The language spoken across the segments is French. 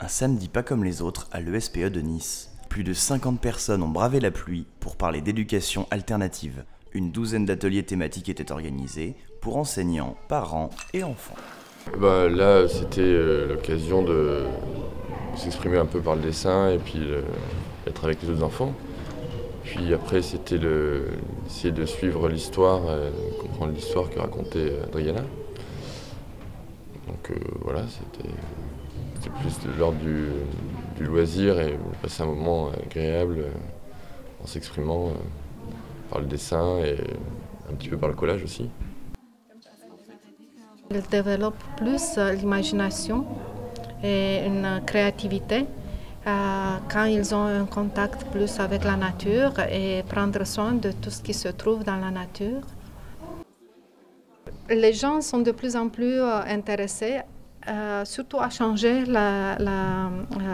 un samedi pas comme les autres à l'ESPE de Nice. Plus de 50 personnes ont bravé la pluie pour parler d'éducation alternative. Une douzaine d'ateliers thématiques étaient organisés pour enseignants, parents et enfants. Bah, là, c'était euh, l'occasion de s'exprimer un peu par le dessin et puis euh, être avec les autres enfants. Puis après, c'était essayer de suivre l'histoire, euh, comprendre l'histoire que racontait Adriana. Donc voilà, c'était plus de l'ordre du, loisir et passer un moment agréable en s'exprimant par le dessin et un petit peu par le collage aussi. Ils développent plus l'imagination et une créativité euh, quand ils ont un contact plus avec la nature et prendre soin de tout ce qui se trouve dans la nature. Les gens sont de plus en plus euh, intéressés euh, surtout à changer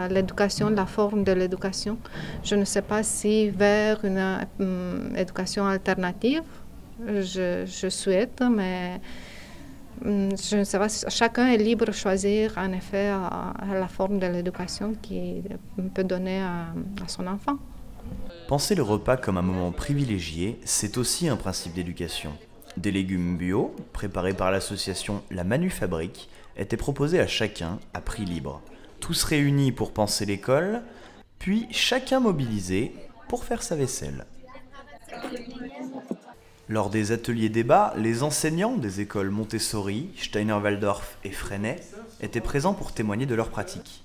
l'éducation, la, forme de l'éducation. Je ne sais pas si vers une éducation alternative, je, souhaite, mais je ne sais pas, chacun est libre de choisir en effet la forme de l'éducation qu'il peut donner à, son enfant. Penser le repas comme un moment privilégié, c'est aussi un principe d'éducation. Des légumes bio, préparés par l'association La Manu Fabrique, étaient proposés à chacun à prix libre. Tous réunis pour penser l'école, puis chacun mobilisé pour faire sa vaisselle. Lors des ateliers débats, les enseignants des écoles Montessori, Steiner-Waldorf et Freinet étaient présents pour témoigner de leurs pratiques.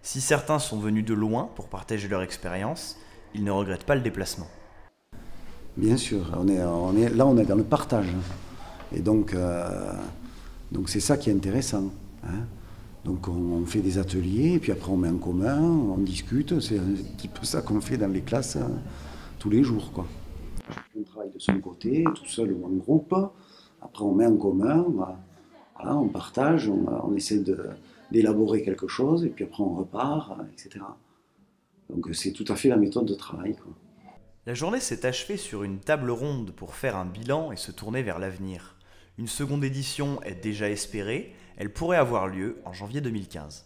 Si certains sont venus de loin pour partager leur expérience, ils ne regrettent pas le déplacement. Bien sûr, on est, là on est dans le partage. Et donc, euh, c'est ça qui est intéressant. Hein. Donc on, fait des ateliers, puis après on met en commun, on discute. C'est un petit peu ça qu'on fait dans les classes hein, tous les jours. Quoi. On travaille de son côté, tout seul ou en groupe. Après, on met en commun, on partage, on, essaie d'élaborer quelque chose, et puis après, on repart, etc. Donc, c'est tout à fait la méthode de travail. La journée s'est achevée sur une table ronde pour faire un bilan et se tourner vers l'avenir. Une seconde édition est déjà espérée, elle pourrait avoir lieu en janvier 2015.